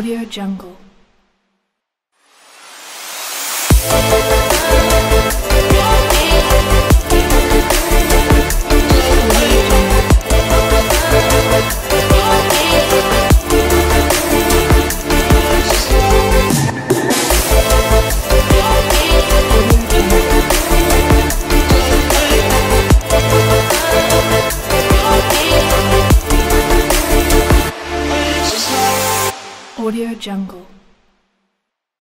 Audio Jungle. Audio Jungle.